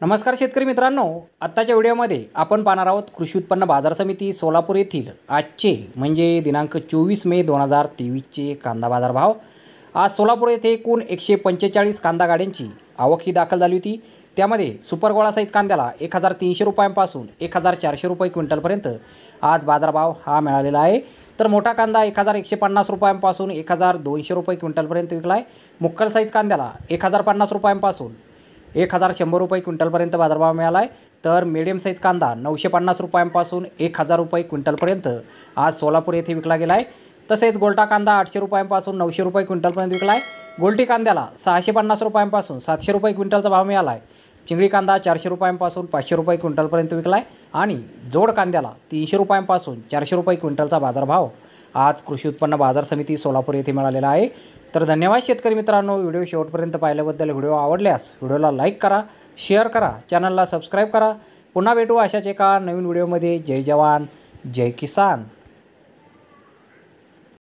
नमस्कार शेतकरी मित्रांनो आत्ताच्या व्हिडिओमध्ये आपण पाहणार आहोत कृषी उत्पन्न बाजार समिती सोलापूर येथील आजचे म्हणजे दिनांक चोवीस मे दोन हजार तेवीसचे कांदा बाजार भाव. आज सोलापूर येथे एकूण एकशे पंचेचाळीस कांदा गाड्यांची आवक ही दाखल झाली होती. त्यामध्ये सुपर गोळा साईज कांद्याला एक हजार तीनशे रुपयांपासून एक हजार चारशे रुपये क्विंटलपर्यंत आज बाजारभाव हा मिळालेला आहे. तर मोठा कांदा एक हजार एकशे पन्नास रुपयांपासून एक हजार दोनशे रुपये क्विंटलपर्यंत विकला आहे मुक्कल साईज कांद्याला एक हजार पन्नास रुपयांपासून एक हजार शंभर रुपये क्विंटलपर्यंत बाजारभाव मिळाला आहे तर मिडियम साईज कांदा नऊशे पन्नास रुपयांपासून एक हजार रुपये क्विंटलपर्यंत आज सोलापूर येथे विकला गेला आहे तसेच गोल्टा कांदा आठशे रुपयांपासून नऊशे रुपये क्विंटलपर्यंत विकला आहे गोल्टी कांद्याला सहाशे पन्नास रुपयांपासून सातशे रुपये क्विंटलचा भाव मिळाला आहे चिंगळी कांदा चारशे रुपयांपासून पाचशे रुपये क्विंटलपर्यंत विकला आहे आणि जोड कांद्याला तीनशे रुपयांपासून चारशे रुपये क्विंटलचा बाजारभाव आज कृषी उत्पन्न बाजार समिती सोलापूर येथे मिळालेला आहे. तर धन्यवाद शेतकरी मित्रांनो व्हिडिओ शेवटपर्यंत पाहिल्याबद्दल व्हिडिओ आवडल्यास व्हिडिओला लाईक करा शेअर करा चॅनलला सबस्क्राईब करा. पुन्हा भेटू अशाच एका नवीन व्हिडिओमध्ये. जय जवान जय किसान.